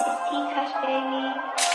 It's T Cash baby.